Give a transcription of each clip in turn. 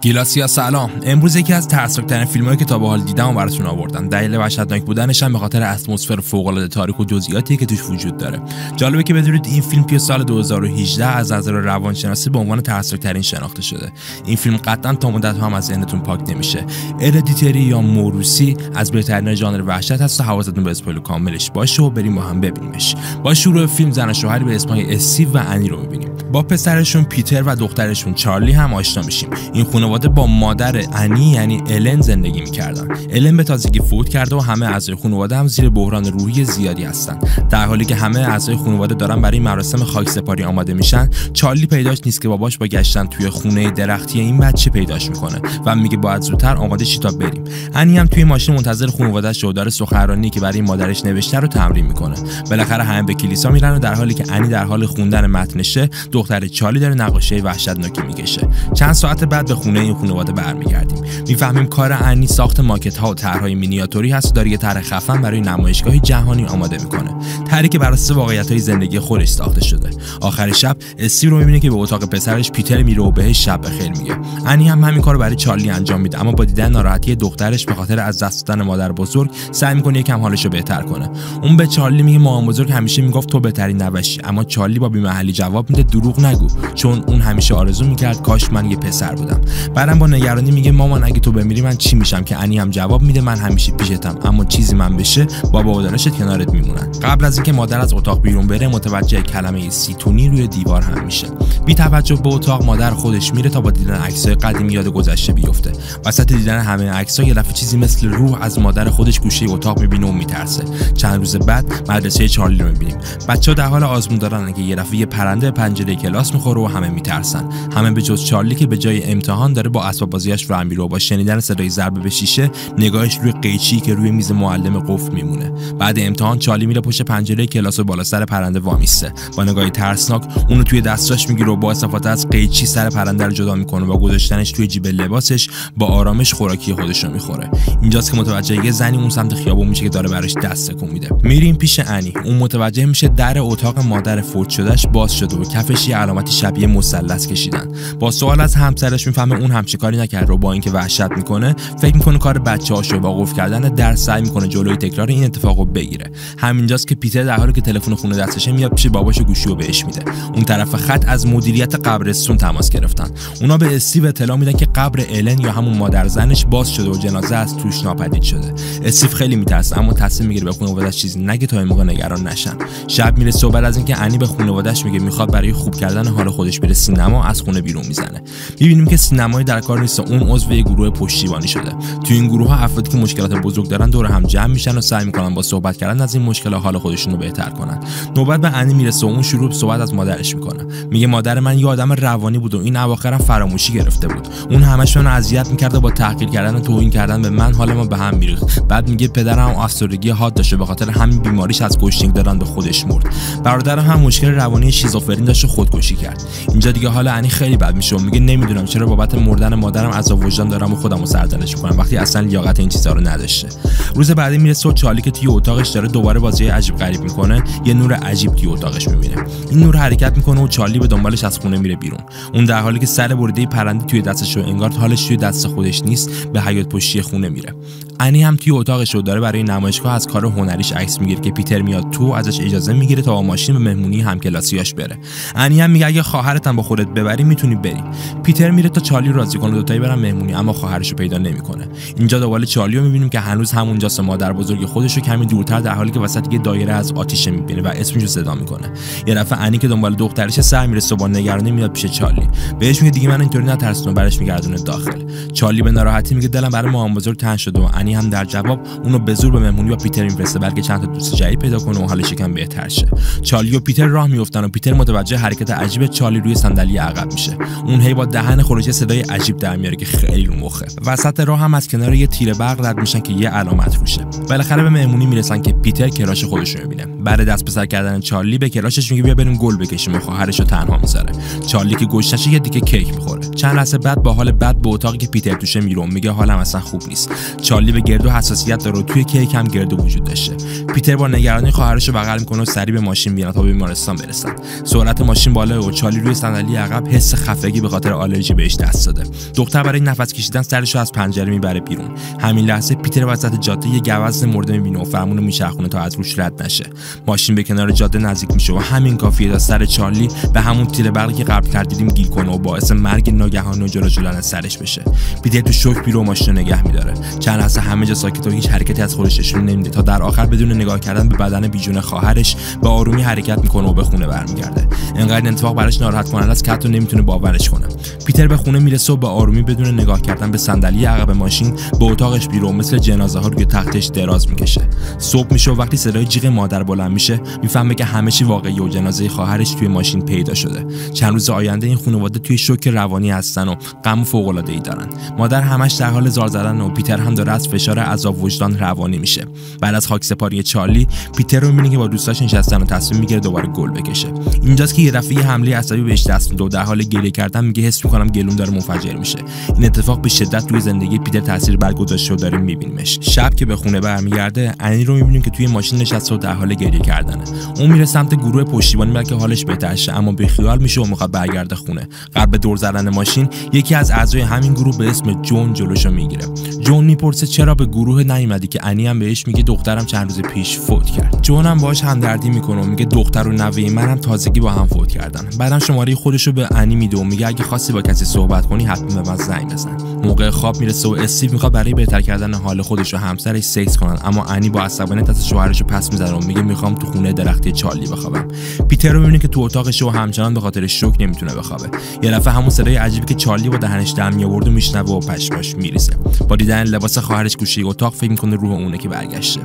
گیلاسیا سلام. امروز یکی از ترسناکترین فیلمایی که تا به حال دیدم و براتون آوردم. دلیل وحشتناک بودنش هم به خاطر اتمسفر فوق‌العاده تاریک و جزئیاتی که توش وجود داره. جالبه که بدونید این فیلم توی سال 2018 از نظر روانشناسی به عنوان ترسناکترین شناخته شده. این فیلم قطعا تا مدت‌ها هم از ذهنتون پاک نمیشه. Hereditary یا موروثی از بهترین ژانر وحشت هست و حواستون به spoil کاملش باشه و بریم با هم ببینیمش. با شروع فیلم زن شوهری به اسم استیو و انی رو می‌بینیم. با پسرشون پیتر و دخترشون چارلی هم آشنا میشیم. این خانواده با مادر انی یعنی الن زندگی می‌کردن. الن به تازگی فوت کرده و همه اعضای خانواده هم زیر بحران روحی زیادی هستن. در حالی که همه اعضای خانواده دارن برای مراسم خاک سپاری آماده میشن چارلی پیداش نیست که باباش با گشتن توی خونه درختی این بچه پیداش می‌کنه و میگه باید زودتر آماده شی تا بریم. انی هم توی ماشین منتظر خانواده‌اش و داره سخنرانی که برای مادرش نوشته رو تمرین می‌کنه. بالاخره همه به کلیسا میرن و در حالی که انی در حال خوندن متنشه دختر چارلی داره نقاشی وحشتناکی می‌کشه. چند ساعت بعد خونه این خانواده برمیگردیم. می‌فهمیم کار انی ساخت ماکت ها و طرحهای مینیاتوری هست و داره یه طرح خفن برای نمایشگاه جهانی آماده می‌کنه. طرحی که بر اساس واقعیت های زندگی خودش ساخته شده. آخر شب استیو رو می‌بینه که به اتاق پسرش پیتر میره و بهش شب بخیر میگه. انی هم همین کارو برای چارلی انجام میده اما با دیدن ناراحتی دخترش به خاطر از دست دادن مادر بزرگ سعی می‌کنه یکم حالش رو بهتر کنه. اون به چارلی میگه مامان بزرگ همیشه می‌گفت تو بهترین نوشی اما چارلی با بیمحلی جواب میده دروغ نگو. چون اون همیشه آرزو می‌کرد کاش من یه پسر بودم. بعدم با نگرانی میگه مامان اگه تو بمیری من چی میشم که انی هم جواب میده من همیشه پیشتم. اما چیزی من بشه بابا و داداشت کنارت میمونن. قبل از اینکه مادر از اتاق بیرون بره متوجه کلمه سیتونی روی دیوار هم میشه. بی توجه به اتاق مادر خودش میره تا با دیدن عکسای قدیمی یاد گذشته بیفته. وسط دیدن همه عکس‌ها یه دفعه چیزی مثل روح از مادر خودش گوشه اتاق می‌بینه و میترسه. چند روز بعد مدرسه چارلی رو می‌بینیم. بچه‌ها در حال آزمون دارن که یه دفعه یه پرنده پنجره کلاس می‌خوره و همه میترسن. همه به جز چارلی که به جای امتحان داره با اسباب بازیش رو میره با شنیدن صدای ضربه به شیشه نگاهش روی قیچی که روی میز معلم قفل میمونه. بعد امتحان چارلی میره پشت پنجره کلاس و بالا سر پرنده وامیسته. با نگاهی ترسناک اونو توی دستاش می‌گیره و با استفاده از قیچی سر پرنده رو جدا می‌کنه و گذاشتنش توی جیب لباسش با آرامش خوراکی خودش رو می‌خوره. اینجاست که متوجه یه زنی اون سمت خیابون میشه که داره براش دست تکون میده. میریم پیش انی. اون متوجه میشه در اتاق مادر فوت شدهش باز شده و کفش یه علامتی شبیه مثلث کشیدن. با سوال از همسرش می‌فهمه اون همچی کاری نکرده و با اینکه وحشت می‌کنه فکر می‌کنه کار بچه هاشو با قفل کردن در سعی می‌کنه جلوی تکرار این اتفاقو بگیره. همینجاست که پیتر در حالی که تلفن خونه دستشه میاد پیش باباش گوشی رو بهش میده. اون طرف خط از مدیریت قبرستون تماس گرفتن. اونا به استیو اطلاع میدن که قبر الن یا همون مادر زنش باز شده و جنازه از توش ناپدید شده. استیو خیلی میترسه اما تصمیم می‌گیره به خانواده‌اش چیزی نگه تا این موقع نگران نشن. شب میره صبح از اینکه انی به خانواده‌اش میگه می‌خواد برای خوب کردن حال خودش بره سینما از خونه بیرون می‌زنه. می‌بینیم که سینمایی در کار نیست اون عضو گروه پشتیبانی شده. تو این گروه ها افرادی که مشکلات بزرگ دارن دور هم جمع میشن و سعی می‌کنن با صحبت کردن از این مشکلات حال خودشون رو بهتر کنن. نوبت به انی می‌رسه و اون شروع به صحبت از مادرش می‌کنه. میگه مادر من یه آدم روانی بود و این اواخرم فراموشی گرفته بود. اون همش منو اذیت می‌کرد با تحقیر کردن و توهین کردن به من حال ما به هم میریخت. بعد میگه پدرم افسردگی حاد داشته به خاطر همین بیماریش از گشنگ دادن به خودش مرد. برادرم هم مشکل روانی شیزوفرین داشت خودکشی کرد. اینجا دیگه حال انی خیلی بد میشه و میگه نمی‌دونم چرا بابت مردن مادرم عذاب وجدان دارم و خودم رو سرزنش می‌کنم. وقتی اصلا لیاقت این چیزا رو نداشته. روز بعدی می‌رسه و چالی که توی اتاقش داره دوباره بازی عجیب غریب می‌کنه یه نور عجیب توی اتاقش می‌بینه. این نور حرکت می‌کنه و چالی به دنبالش از خونه میره بیرون. اون در حالی که سر بریده پرنده توی دستش و انگار حالش توی دست خودش نیست به حیات پشتی خونه میره. انی هم توی اتاقش رو داره برای نمایشگاه از کار هنریش عکس می‌گیره که پیتر میاد تو ازش اجازه می‌گیره تا با ماشین به مهمونی همکلاسیاش بره. انی هم میگه اگه خواهرت با خودت ببری می‌تونی بری. پیتر میره تا چارلی راضی کنه دوتایی برن مهمونی اما خواهرش رو پیدا نمی‌کنه. اینجا دوباره چارلی رو می‌بینیم که هنوز همونجاست مادر بزرگ خودش رو کمی دورتر در حالی که وسط یه دایره از آتیش می‌بینه و اسمش رو صدا می‌کنه. یه دفعه انی که دنبال دخترش سر می‌رسه با نگرانی میاد پیش چارلی. بهش میگه دیگه من اینطوری نترسون برش میگردونه داخل. چارلی به ناراحتی میگه دلم برای مامان بزرگ تنگ شده و انی هم در جواب اونو به زور به مهمونی با پیتر میفرسته بلکه چند تا دوست جدید پیدا کنه و حالش یکم بهتر شه. چارلی و پیتر راه میافتن و پیتر متوجه حرکت عجیب چارلی روی صندلی عقب میشه. اون هی با دهن خروجی صدای عجیب در میاره که خیلی رو مخه. وسط راه هم از کنار یه تیر برق رد میشن که یه علامت روشه. بالاخره به مهمونی می‌رسن که پیتر کراش خودش رو می‌بینه. بعد دست پسر کردن چارلی به کراشش میگه بیا بریم گل بکشیم و خواهرش رو تنها می‌ذاره. چارلی که گشتش یه دیگه کیک چند لحظه بعد با حال بد به اتاقی که پیتر توشه میرون میگه حالم اصلا خوب نیست. چارلی به گردو حساسیت داره و توی کیک هم گردو وجود داشته. پیتر با نگرانی خواهرش رو بغل می‌کنه و سریع به ماشین میاد تا به بیمارستان برسن. سرعت ماشین بالا و چارلی روی صندلی عقب حس خفگی به خاطر آلرژی بهش دست داده. دختر برای نفس کشیدن سرش از پنجره می‌بره بیرون. همین لحظه پیتر وسط جاده یه گوزن مرده می‌بینه و فرمون میچرخونه تا از روش رد نشه. ماشین به کنار جاده نزدیک میشه و همین کافیه تا سر چارلی به همون تیر برقی که قبل کردیدیم گیر کنه و باعث مرگ ناگهانی و جلو شدن سرش بشه. پیتر تو شوک بیرو ماشین نگه میداره. چند لحظه همه جا ساکت و هیچ حرکتی از خودش نشون نمیده. تا در آخر بدون نگاه کردن به بدن بیجون خواهرش به آرومی حرکت می‌کنه و به خونه برمیگرده. انقدر این اتفاق براش ناراحت کننده است که حتی نمی‌تونه باورش کنه. پیتر به خونه می‌رسه و به آرومی بدون نگاه کردن به صندلی عقب ماشین به اتاقش بیرو مثل جنازه ها روی تختش دراز می‌کشه. صبح میشه و وقتی صدای جیغ مادر بلند میشه می‌فهمه که همه چی واقعی و جنازه خواهرش توی ماشین پیدا شده. چند روز آینده این خانواده توی شوک روانی هستن و غم فوق العاده ای دارن. مادر همش در حال زار زدن و پیتر هم داره از فشار عذاب وجدان روانی میشه. بعد از خاک سپاری چارلی پیتر رو می‌بینه که با دوستاش نشستن و تصمیم می‌گیره دوباره گل بکشه. اینجاست که یه دفعه حمله عصبی بهش دست میده و در حال گریه کردن میگه حس می‌کنم گلوم داره منفجر میشه. این اتفاق به شدت توی زندگی پیتر تاثیر بر گذاشته و داریم میبینیمش. شب که به خونه برمیگرده انی رو می‌بینیم که توی ماشین نشسته و در حال گریه کردنه. اون میره سمت گروه پشتیبانی که حالش بهتر اما بیخیال میشه و می‌خواد برگرده خونه. قبل به دور زدن ماشین یکی از اعضای همین گروه به اسم جون جلوشو می‌گیره. جون می‌پرسه چرا به گروه نیومدی که انی هم بهش میگه دخترم چند روز پیش فوت کرد. جون هم باهاش همدردی می‌کنه و میگه دختر و نوه منم تازگی با هم فوت کردن. بعدم شماره خودش رو به انی میده و میگه اگه خواستی با کسی صحبت کنی حتما به من زنگ بزن. موقع خواب می‌رسه و استیو می‌خواد برای بهتر کردن حال خودش و همسرش سکس کنن. اما انی با عصبانیت از شوهرش پس می‌زنه و میگه می‌خوام تو خونه درختی چارلی بخوابم. پیتر رو می‌بینه که تو اتاقش و همچنان به خاطر شوک نمی‌تونه بخوابه. یه دفعه همون صدای عجیبی که چارلی با دهنش دم میآورد و میشنوه و پشماش میریزه. با لباس خواهرش گوشه اتاق فکر می‌کنه روح اونه که برگشته.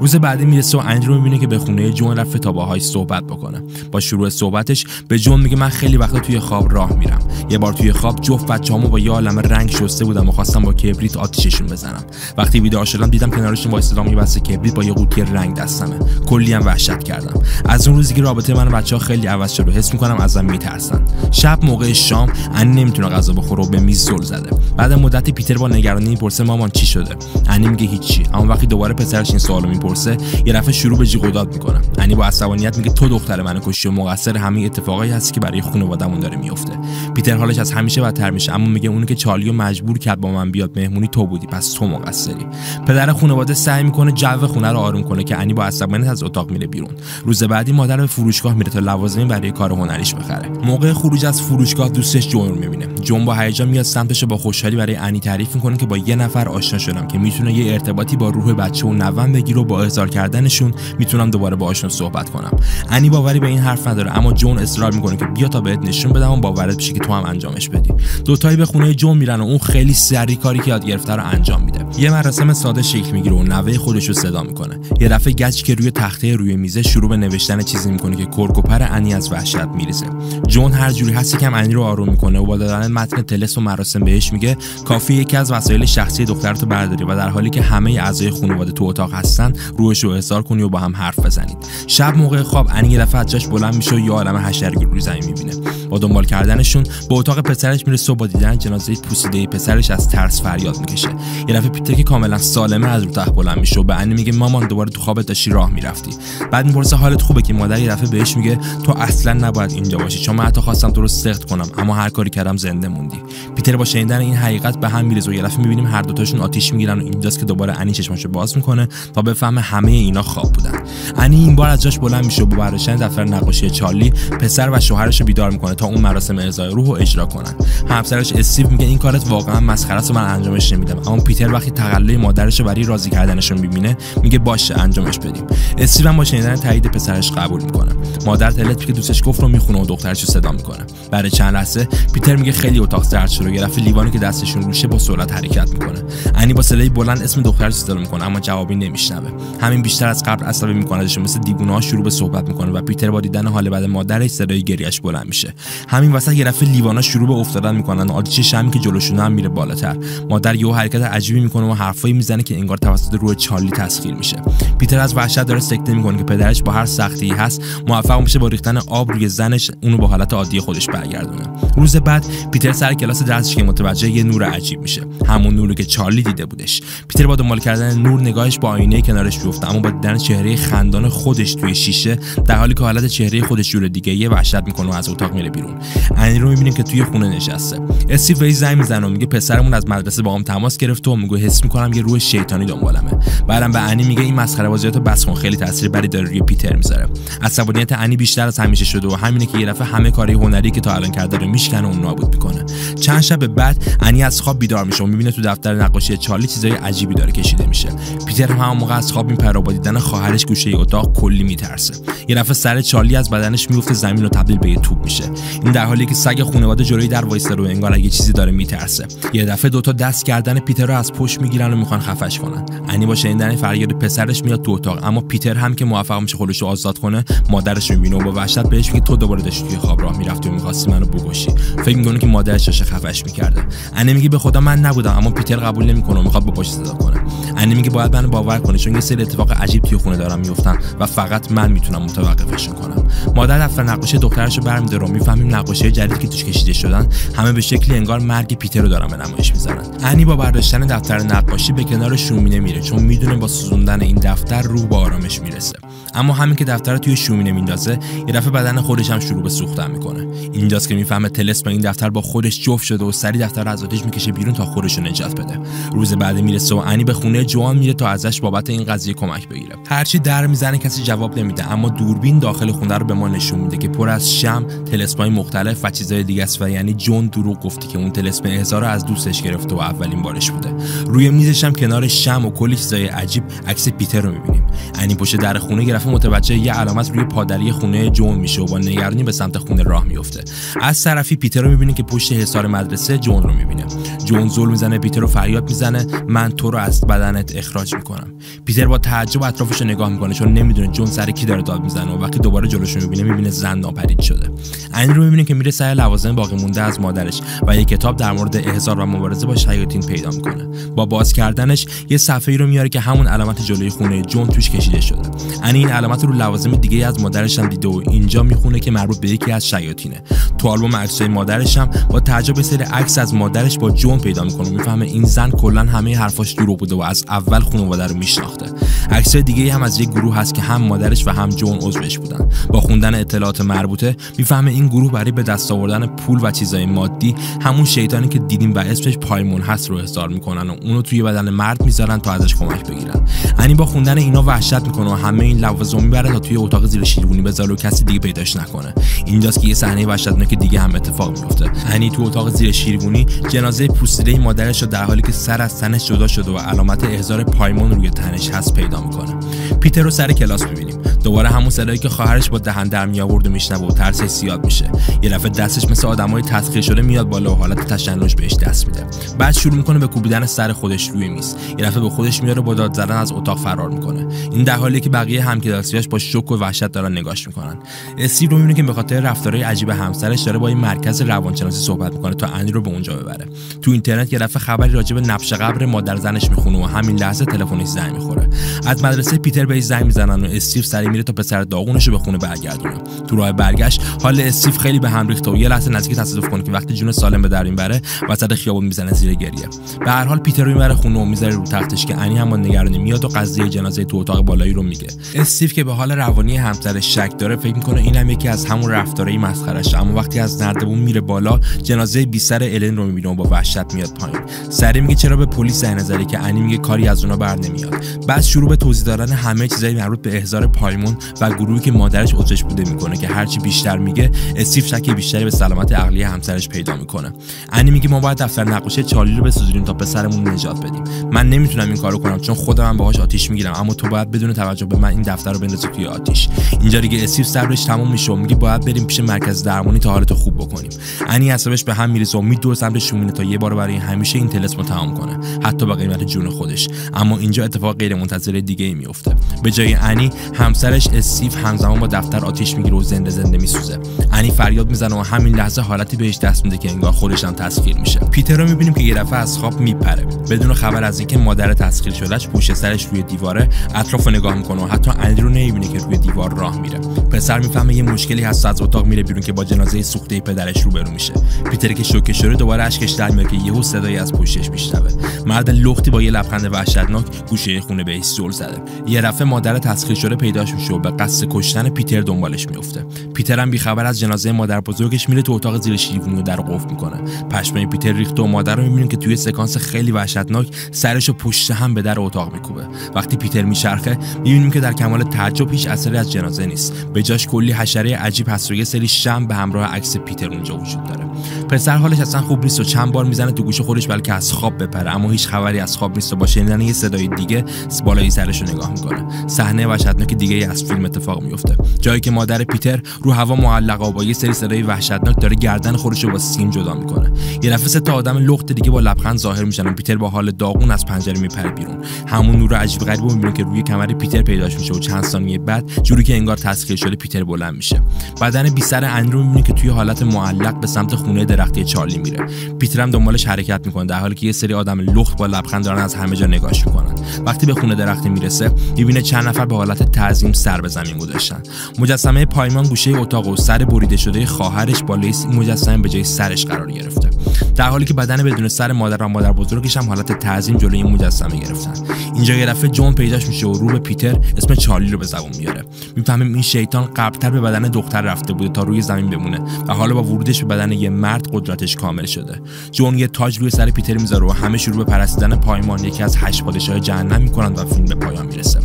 روز بعدی می‌رسه و انی رو می‌بینه که به خونه جون رفت تا باهاش صحبت بکنه. با شروع صحبتش به جون میگه من خیلی وقتا توی خواب راه میرم. یه بار توی خواب جفت بچه‌هامو با یه عالمه رنگ شسته بودم و خواستم با کبریت آتیششون بزنم. وقتی بیدار شدم دیدم کنارشون وایسادم یه بسته کبریت با یه قوطی رنگ دستمه. کلی هم وحشت کردم. از اون روزی که رابطه من و بچه‌ها خیلی عوض شد و حس می‌کنم ازم میترسن. شب موقع شام انی نمی‌تونه غذا بخوره و به میز زل زده. بعد مدتی پیتر با نگرانی می‌پرسه مامان چی شده؟ انی میگه هیچی. اما وقتی دوباره پسرش این سوالو می‌پرسه یه دفعه شروع به جیغ و داد می‌کنه. انی با عصبانیت میگه تو دختر منو کشتی و مقصر همه اتفاقایی هستی که برای خانواده‌مون داره میفته. پیتر حالش از همیشه بدتر میشه اما میگه اونی که چارلیو مجبور کرد با من بیاد مهمونی تو بودی پس تو مقصری. پدر خانواده سعی می‌کنه جو خونه رو آروم کنه که انی با عصبانیت از اتاق میره بیرون. روز بعدی مادر به فروشگاه میره تا لوازمی برای کار هنریش بخره. موقع خروج از فروشگاه دوستش جون می‌بینه. جون با هیجان میاد سمتش با خوشحالی برای انی تعریف می‌کنه که با یه نفر آشنا شدم که می‌تونه یه ارتباطی با روح بچه و نوام بگیره و با احضار کردنشون می‌تونم دوباره باهاشون صحبت کنم. انی باوری به این حرف نداره اما جون اصرار می‌کنه که بیا تا بهت نشون بدم و باورت بشه که تو هم انجامش بدی. دوتایی به خونه جون میرن و اون خیلی سریع کاری که یاد گرفته رو انجام میده. یه مراسم ساده شکل می‌گیره و نوه خودش رو صدا می‌کنه. یه دفعه گچ که روی تخته روی میزه شروع به نوشتن چیزی می‌کنه که کرکوپر انی از وحشت میریزه. جون هر جوری هست کم انی رو آروم می‌کنه و با دادن متن تلس و مراسم بهش میگه کافی یکی از وسایل شخصی دخترتو برداری و در حالی که همه اعضای خانواده تو اتاق هستن روش رو احضار کنی و با هم حرف بزنید شب موقع خواب انی یه دفعه جاش بلند میشه و یه عالم حشرگی روی زمین می‌بینه. با دنبال کردنشون به اتاق پسرش می‌رسه و با دیدن جنازه پوسیده پسرش از ترس فریاد می‌کشه. یه دفعه پیتر که کاملا سالمه از رو تخت بلند میشه و به انی میگه مامان دوباره تو خوابت داشتی راه می‌رفتی. بعد می‌پرسه حالت خوبه که مادر یه بهش میگه تو اصلا نباید اینجا باشی چون من حتی خواستم تو رو سخت کنم اما هر کاری کردم زنده موندی. پیتر با شنیدن این حقیقت به هم میرزه و یه دفعه می‌بینیم هر دوتاشون آتیش می‌گیرن و اینجاست که دوباره انی چشماشو باز می‌کنه تا بفهمه همه اینا خواب بودن. انی این بار از جاش بلند میشه و با برداشتن دفتر نقاشی چارلی پسر و شوهرش رو بیدار می‌کنه تا اون مراسم ارضای روح رو اجرا کنن. همسرش استیو میگه این کارت واقعا مسخره است و من انجامش نمیدم. اما پیتر وقتی تقلای مادرش برای راضی کردنشون می‌بینه میگه باشه انجامش بدیم. استیو هم با شنیدن تایید پسرش قبول می‌کنه. مادر تلت که دوستش گفت رو می‌خونه و دخترش رو صدا می‌کنه. بعد چند لحظه پیتر میگه خیلی اتاق زرد شده یه لیوانی که دستشون روشه با سرعت حرکت می‌کنه. انی با صدای بلند اسم دخترش صدا می‌کنه اما جوابی نمیشنوه. همین بیشتر از قبل عصبی می‌کنه مثل دیوونه ها شروع به صحبت می‌کنه و پیتر با دیدن حال بعد مادرش صدای گریش بلند میشه. همین وسط یه دفعه لیوانا شروع به افتادن می‌کنن آتیش شمی که جلوشون هم میره بالاتر. مادر یه حرکت عجیبی می‌کنه و حرفایی می‌زنه که انگار توسط روی چارلی تسخیر میشه. پیتر از وحشت داره سکته می‌کنه که پدرش با هر سختی هست موفق میشه با ریختن آب روی زنش اونو به حالت عادی خودش برگردونه. روز بعد پیتر سر کلاس درسش که متوجه یه نور عجیب میشه. همون نوری که چارلی دیده بودش. پیتر با دنبال کردن نور نگاهش با آینه کنارش بیفته اما با دیدن چهره خندان خودش توی شیشه در حالی که حالت چهره خودش جور دیگه یه وحشت می‌کنه و از اتاق میره بیرون. انی رو می‌بینیم که توی خونه نشسته. استیو وی زنگ می‌زنه و میگه پسرمون از مدرسه با هم تماس گرفته و میگه حس می‌کنم یه روح شیطانی دنبالمه. بعدم به انی میگه این مسخره بازیاتو بس کن خیلی تاثیر بدی داره روی پیتر می‌ذاره. عصبانیت انی بیشتر از همیشه شده و همینه که یه دفعه همه کاری هنری که تا الان کرده رو میشکنه و نابود می‌کنه. چند شب بعد انی از خواب بیدار میشه و می‌بینه تو دفتر نقاشی چارلی چیزای عجیبی داره کشیده میشه. پیتر هم موقع از خواب میپره با دیدن خواهرش گوشه اتاق کلی میترسه. یه دفعه سر چارلی از بدنش میفته زمین و تبدیل به یه توپ میشه. این در حالی که سگ خانواده جلوی در وایسته رو انگار اگه چیزی داره میترسه. یه دفعه دوتا دست کردن پیتر رو از پشت می‌گیرن و می‌خوان خفش کنن. انی با شنیدن فریاد پسرش میاد تو اتاق. اما پیتر هم که موفق میشه خودش رو آزاد کنه مادرش می‌بینه و با وحشت بهش میگه تو دوباره داشتی توی خواب راه می‌رفتی و می‌خواستی منو بکشی. فکر می‌کنه که مادرش داشته خفش می‌کرده. انی میگه به خدا من نبودم اما پیتر قبول نمی‌کنه و می‌خواد با پاش صدا کنه. انی میگه باید منو باور کنی چون یه سری اتفاق عجیب توی خونه دارم میفتن و فقط من می‌تونم متوقفشون کنم. مادر دفتر نقاشی دخترش رو برمیداره و می‌فهمیم نقاشی جدید که توش کشیده شدن همه به شکلی انگار مرگ پیتر رو دارن به نمایش می‌ذارن. انی با برداشتن دفتر نقاشی به کنار شومینه میره چون می‌دونه با سوزوندن این دفتر روح به آرامش می‌رسه. اما همین که دفتر رو توی شومینه میندازه یه دفعه بدن خودش هم شروع به سوختن می‌کنه. اینجاست که می‌فهمه تلس با این دفتر با خودش جفت شده و سری دفتر رو از آتیش می‌کشه بیرون تا خودش رو نجات بده. روز بعد می‌رسه و انی به خونه جوان میره تا ازش بابت این قضیه کمک بگیره. هرچی در می‌زنه کسی جواب نمیده اما دوربین داخل خونه رو به ما نشون میده که پر از شم تلسمای مختلف و چیزای دیگه است و یعنی جون دروغ گفته که اون تلسم احضار از دوستش گرفته و اولین بارش بوده. روی میزش هم کنار شم و کلی چیزای عجیب عکس پیتر رو می‌بینیم انی پشت در خونه گرفته متوجه یه علامت روی پادری خونه جون میشه و با نگرانی به سمت خونه راه میفته. از طرفی پیتر رو می‌بینه که پشت حصار مدرسه جون رو می‌بینه. جون زل می‌زنه پیتر رو فریاد می‌زنه. من تو رو از بدنت اخراج می‌کنم. پیتر با تعجب اطرافش رو نگاه می‌کنه چون نمی‌دونه جون سر کی داره داد می‌زنه و وقتی دوباره جلوش می‌بینه می‌بینه زن ناپدید شده. انی رو می‌بینه که میره سر لوازم باقی مونده از مادرش و یه کتاب در مورد احضار و مبارزه با شیاطین پیدا می‌کنه. با باز کردنش یه صفحه ای رو میاره که همون علامت جلوی خونه جون توش کشیده شده انی این علامت رو لوازم دیگه از مادرش هم دیده و اینجا می‌خونه که مربوط به یکی از شیاطینه. تو آلبوم عکسای مادرش هم با تعجب سری عکس از مادرش با جون پیدا می‌کنه و می‌فهمه این زن کلا همه حرفاش دروغ بوده و از اول خانواده رو میشناخته. عکسای دیگه هم از یک گروه هست که هم مادرش و هم جون عضوش بودن. با خوندن اطلاعات مربوطه می‌فهمه این گروه برای به دست آوردن پول و چیزای مادی همون شیطانی که دیدیم و اسمش پایمون هست رو احضار می‌کنن و اونو توی بدن مرد می‌ذارن تا ازش کمک بگیرن. انی با خوندن اینا وحشت می‌کنه و همه این لوازم می‌بره تا توی اتاق زیر شیروانی بذاره و کسی دیگه پیداش نکنه. اینجاست که یه صحنه وحشتناک دیگه هم اتفاق میفته انی تو اتاق زیر شیروانی جنازه پوسیده مادرش رو در حالی که سر از تنش جدا شده و علامت احضار پایمون روی تنش هست پیدا می‌کنه. پیتر رو سر کلاس می‌بینیم. دوباره همون صدایی که خواهرش با دهن در میآورد و میشنوه و ترسش زیاد میشه. یه دفعه دستش مثل آدمای تسخیر شده میاد بالا و حالت تشنج بهش دست میده. بعد شروع می‌کنه به کوبیدن سر خودش روی میز. یه دفعه به خودش میاره با داد زدن از اتاق فرار می‌کنه. این در حالی که بقیه همکلاسیاش با شوک و وحشت دارن نگاش می‌کنن. استیو رو می‌بینه که به خاطر رفتارهای عجیب همسرش داره با این مرکز روانشناسی صحبت می‌کنه تا انی رو به اونجا ببره. تو اینترنت یه دفعه خبری راجع به نقش قبر مادر زنش می‌خونه و همین لحظه تلفنش زنگ می‌خوره. از مدرسه پیتر بهش زنگ می‌زنن و استیو سری میره تا پسر داغونش رو به خونه برگردونه. تو راه برگشت حال استیو خیلی به هم ریخته و یه لحظه نزدیک تصادف کنه که وقتی جون سالم به در این بره وسط خیابون می‌زنه زیر گریه. به هر حال پیتر رو می‌بره خونه و می‌ذاره رو تختش که انی هم با نگرانی میاد و قضیه جنازه تو اتاق بالایی رو میگه. استیو که به حال روانی همسرش شک داره فکر می‌کنه این هم یکی از همون رفتارهای مسخرش اما وقتی از نردبون میره بالا جنازه بی سر الن رو می‌بینه و با وحشت میاد پایین. سری میگه چرا به پلیس زنگ نزدی که انی میگه کاری از اونا بر نمیاد. بعد شروع به توضیح دادن همه چیزای مربوط به احضار پایمون و گروهی که مادرش عضوش بوده می‌کنه که هرچی بیشتر میگه استیو شک بیشتری به سلامت عقلی همسرش پیدا می‌کنه. انی میگه ما باید دفتر نقاشی چارلی رو بسوزونیم تا پسرمون نجات بدیم. من نمی‌تونم این کارو کنم چون خودم باهاش آتیش می‌گیرم اما تو باید بدون توجه به من این دفتر رو بندازه توی آتیش. اینجا دیگه اسیف صبرش تموم میشه و میگه باید بریم پیش مرکز درمانی تا حالتو خوب بکنیم. انی حسابش به هم میریزه و میدور سمت شومینه تا یه بار برای همیشه این تلسمو تمام کنه. حتی به قیمت جون خودش. اما اینجا اتفاق غیر منتظره دیگه ای میفته. به جای انی همسرش اسیف همزمان با دفتر آتیش می‌گیره و زنده زنده میسوزه. انی فریاد می‌زنه و همین لحظه حالتی بهش دست میده که انگار خودش هم تسخیر میشه. پیتر رو می‌بینیم که یه دفعه از خواب میپره. بدون خبر از اینکه مادر تسخیر شدهش پشت سرش روی دیواره اطراف نگاه می‌کنه و حتی انی رو نمی‌بینه که روی دیوار راه میره. پسر می‌فهمه یه مشکلی هست از اتاق میره بیرون که با جنازه سوخته پدرش روبرو میشه. پیتر که شوکه شده دوباره اشکش در میاد که یهو صدایی از پشتش میشنوه. مرد لختی با یه لبخند وحشتناک گوشه خونه بهش زل زده. یه رفه مادر تسخیر شده پیداش میشه و به قصد کشتن پیتر دنبالش میفته پیتر هم بیخبر از جنازه مادر بزرگش میره تو اتاق زیر شیروانی و در قفل می‌کنه. پشمه پیتر ریخته و مادر رو می‌بینیم که توی سکانس خیلی وحشتناک سرش و پشت هم به در اتاق میکوبه. وقتی پیتر میچرخه می‌بینیم که در کمال تعجب هیچ اثری از جنازه نیست. به جاش کلی حشره عجیب هست. و یه سری شم به همراه عکس پیتر اونجا وجود داره. پسر حالش اصلا خوب نیست و چند بار می‌زنه تو گوش خودش بلکه از خواب بپره. اما هیچ خبری از خواب نیست و با شنیدن یه صدای دیگه بالای سرش رو نگاه می‌کنه. صحنه وحشتناک دیگه از فیلم اتفاق میفته جایی که مادر پیتر رو هوا معلقه با یه سری صدای وحشتناک داره گردن خودش رو با سیم جدا می‌کنه. یه دفعه تا آدم لخت دیگه با لبخند ظاهر میشن پیتر با حال داغون از پنجره میپره بیرون. همون نور عجیب غریب رو می‌بینه که روی کمر پیتر پیداش میشه و چند ثانیه بعد جوری که انگار تسخیر شده پیتر بلند میشه. بدن بی سر رو می‌بینه که توی حالت معلق به سمت درختی چارلی میره. پیتر هم دنبالش حرکت می‌کنه در حالی که یه سری آدم لخت با لبخند دارن از همه جا نگاهش می‌کنن. وقتی به خونه درختی می‌رسه می‌بینه چند نفر به حالت تعظیم سر به زمین گذاشتن. مجسمه پایمان گوشه اتاق و سر بریده شده خواهرش با لیس این مجسمه به جای سرش قرار گرفته. در حالی که بدن بدون سر مادر و مادر بزرگش هم حالت تعظیم جلوی این مجسمه گرفتن. اینجا یه دفعه جون پیداش میشه و رو به پیتر اسم چارلی رو به زبون میاره. می‌فهمیم این شیطان قبلتر به بدن دختر رفته بوده تا روی زمین بمونه و حالا با ورودش به بدن یه مرد قدرتش کامل شده. جون یه تاج روی سر پیتر می‌ذاره و همه شروع به پرستیدن پایمان. یکی از هشت پادشاه جهنم می‌کنن و فیلم به پایان می‌رسه.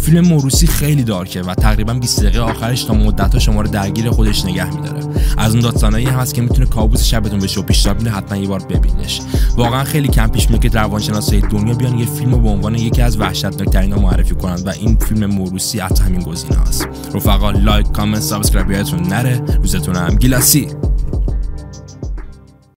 فیلم موروسی خیلی دارکه و تقریبا 20 دقیقه آخرش تا مدت شما رو درگیر خودش نگه میداره. از اون داستانایی هست که می‌تونه کابوس شبتون بشه و پیشنهاد میده حتما یه بار ببینش واقعا خیلی کم پیش میاد که روانشناسای دنیا بیان یه فیلم به عنوان یکی از وحشتناکترین معرفی کنند و این فیلم موروثی از همین گزینه هست رفقا like comment subscribe یادتون نره. روزتون هم گیلاسی.